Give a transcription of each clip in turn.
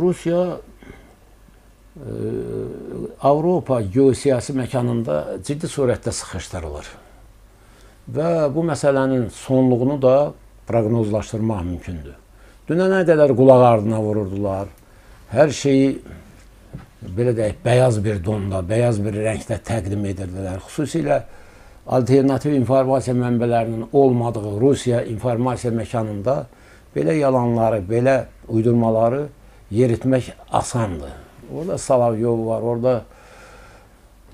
Rusiya e, Avropa geosiyasi məkanında ciddi surətdə sıxışdırılır. Və bu məsələnin sonluğunu da proqnozlaşdırmaq mümkündür. Dünənə qədər qulaq ardına vururdular. Hər şeyi belə deyək, bəyaz bir donda, bəyaz bir rəngdə təqdim edirdilər. Xüsusilə alternativ informasiya mənbələrinin olmadığı Rusiya informasiya məkanında belə yalanları, belə uydurmaları yeritmək asandır. Orada Salavyov var, orada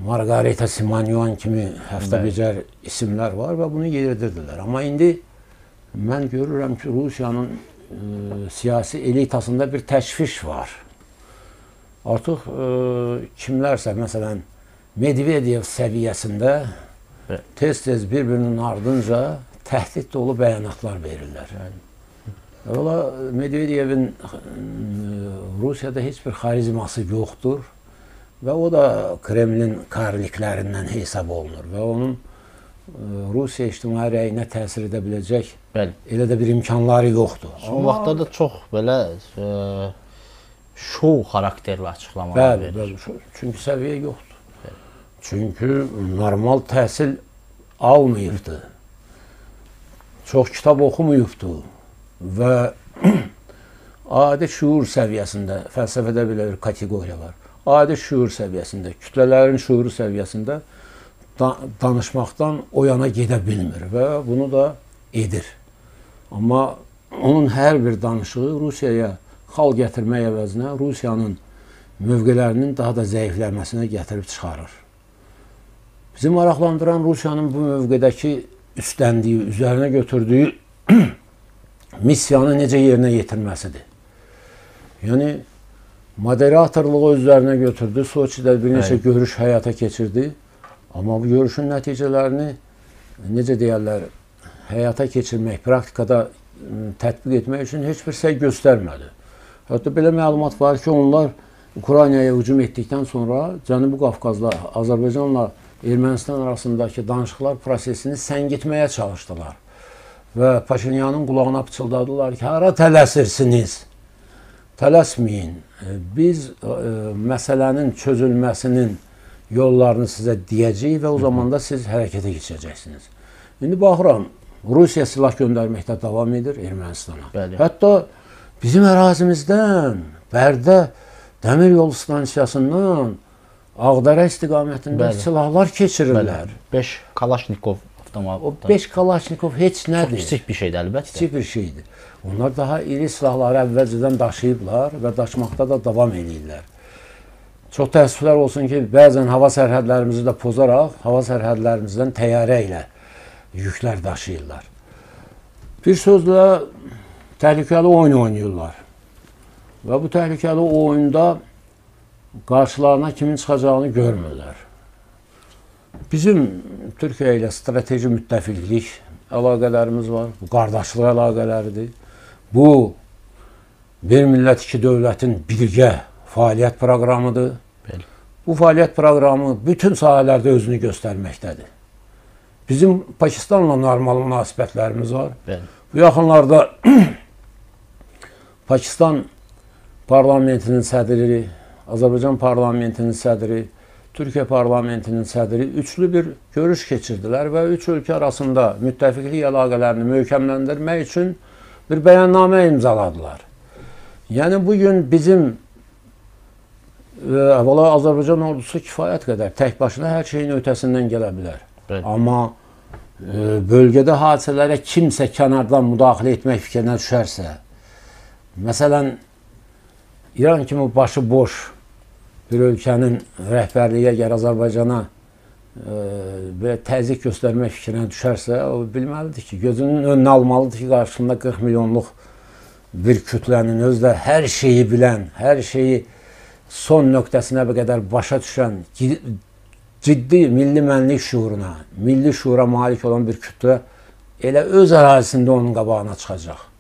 Margarita Simanyan kimi həftəbəcər isimlər var və bunu yeridirdilər. Amma indi mən görürəm ki, Rusiyanın ə, siyasi elitasında bir təşviş var. Artıq ə, kimlərsə, məsələn, Medvedev səviyyəsində tez-tez bir-birinin ardınca təhdid dolu bəyanatlar verirlər. Yəni. Valla Medvedevin e, Rusiyada heç bir xarizması yoxdur və o da Kremlin karliklərindən hesab olunur və onun e, Rusiya ictimai rəyinə təsir edə biləcək Bəli. elə də bir imkanları yoxdur. Son Amma vaxtlarda çox belə e, şou xarakterli açıqlamalar bəli, verir. Bəli, çünki səviyyə yoxdur. Bəli. Çünki normal təhsil almayıbdı. Çox kitab oxumayıbdı və adi şuur səviyyəsində, fəlsəfədə belə bir kateqoriya var. Adi şuur səviyyəsində, kütlələrin şuuru səviyyəsində da danışmaqdan o yana gedə bilmir və bunu da edir. Amma onun hər bir danışığı Rusiyaya xal gətirmək əvəzinə Rusiyanın mövqelərinin daha da zəifləməsinə gətirib çıxarır. Bizi maraqlandıran Rusiyanın bu mövqedəki üstləndiyi, üzərinə götürdüyü missiyanı necə yerinə yetirməsidir. Yəni moderatorluğu özlərinə götürdü. Soçidə bir neçə Bəli. görüş həyata keçirdi. Amma bu görüşün nəticələrini necə deyirlər, həyata keçirmək, praktikada tətbiq etmək üçün heç bir səy göstərmədi. Hətta belə məlumat var ki, onlar Ukraynaya hücum etdikdən sonra Cənubi Qafqazda Azərbaycanla Ermənistan arasındakı danışıqlar prosesini səngitməyə çalışdılar və Paşinyanın qulağına pıçıldadılar ki, hara tələsirsiniz? Tələsməyin. E, biz ə, e, məsələnin çözülməsinin yollarını sizə deyəcəyik və o zaman da siz hərəkətə keçəcəksiniz. İndi baxıram, Rusiya silah göndərməkdə davam edir Ermənistana. Bəli. Hətta bizim ərazimizdən Bərdə dəmir yol stansiyasından Ağdərə istiqamətində Bəli. silahlar keçirirlər. 5 Kalaşnikov avtomat. O 5 Kalaşnikov heç nədir? Çox kiçik bir şeydir əlbəttə. Kiçik bir şeydir. Onlar daha iri silahları əvvəlcədən daşıyıblar və daşımaqda da davam edirlər. Çox təəssüflər olsun ki, bəzən hava sərhədlərimizi də pozaraq hava sərhədlərimizdən təyyarə ilə yüklər daşıyırlar. Bir sözlə təhlükəli oyun oynayırlar. Və bu təhlükəli oyunda qarşılarına kimin çıxacağını görmürlər. Bizim Türkiyə ilə strateji müttəfiqlik əlaqələrimiz var. Bu qardaşlıq əlaqələridir. Bu bir millət iki dövlətin birgə fəaliyyət proqramıdır. Bəli. Bu fəaliyyət proqramı bütün sahələrdə özünü göstərməkdədir. Bizim Pakistanla normal münasibətlərimiz var. Bəli. Bu yaxınlarda Pakistan parlamentinin sədri, Azərbaycan parlamentinin sədri, Türkiyə parlamentinin sədri üçlü bir görüş keçirdilər və üç ölkə arasında müttəfiqlik əlaqələrini möhkəmləndirmək üçün bir bəyannamə imzaladılar. Yəni bu gün bizim əvvəla Azərbaycan ordusu kifayət qədər tək başına hər şeyin ötəsindən gələ bilər. Bəli. Amma e, bölgədə hadisələrə kimsə kənardan müdaxilə etmək fikrinə düşərsə, məsələn İran kimi başı boş bir ölkənin rəhbərliyi əgər Azərbaycana e, belə təzyiq göstərmək fikrinə düşərsə, o bilməlidir ki, gözünün önünə almalıdır ki, qarşısında 40 milyonluq bir kütlənin özü də hər şeyi bilən, hər şeyi son nöqtəsinə qədər başa düşən, ciddi milli mənlik şuuruna, milli şuura malik olan bir kütlə elə öz ərazisində onun qabağına çıxacaq.